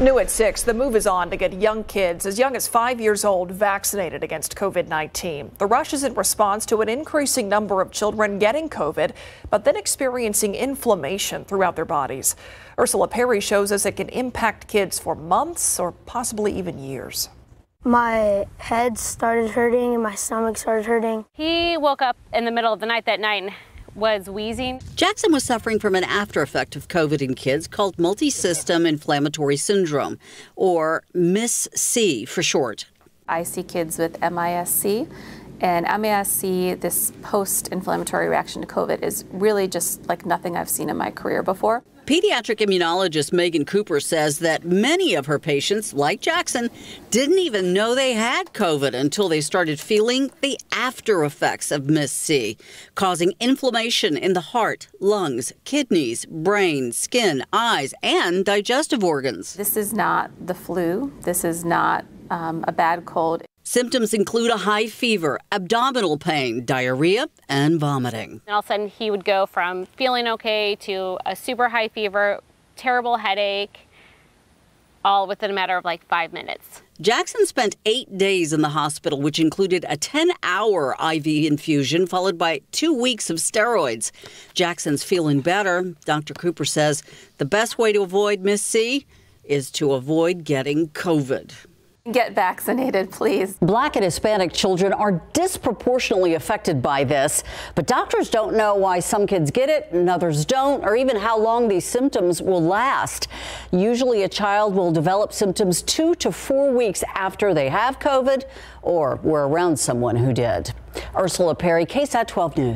New at 6, the move is on to get young kids as young as five years old vaccinated against COVID 19. The rush is in response to an increasing number of children getting COVID, but then experiencing inflammation throughout their bodies. Ursula Perry shows us it can impact kids for months or possibly even years. My head started hurting and my stomach started hurting. He woke up in the middle of the night that night and was wheezing. Jackson was suffering from an after effect of COVID in kids called multisystem inflammatory syndrome, or MIS-C for short. I see kids with MIS-C. And MIS-C, this post-inflammatory reaction to COVID, is really just like nothing I've seen in my career before. Pediatric immunologist Megan Cooper says that many of her patients, like Jackson, didn't even know they had COVID until they started feeling the after effects of MIS-C, causing inflammation in the heart, lungs, kidneys, brain, skin, eyes, and digestive organs. This is not the flu. This is not um, a bad cold. Symptoms include a high fever, abdominal pain, diarrhea, and vomiting. And all of a sudden, he would go from feeling okay to a super high fever, terrible headache, all within a matter of like five minutes. Jackson spent eight days in the hospital, which included a 10 hour IV infusion followed by two weeks of steroids. Jackson's feeling better. Dr. Cooper says the best way to avoid MIS-C is to avoid getting COVID. Get vaccinated, please. Black and Hispanic children are disproportionately affected by this, but doctors don't know why some kids get it and others don't, or even how long these symptoms will last. Usually, a child will develop symptoms two to four weeks after they have COVID or were around someone who did. Ursula Perry, KSAT 12 News.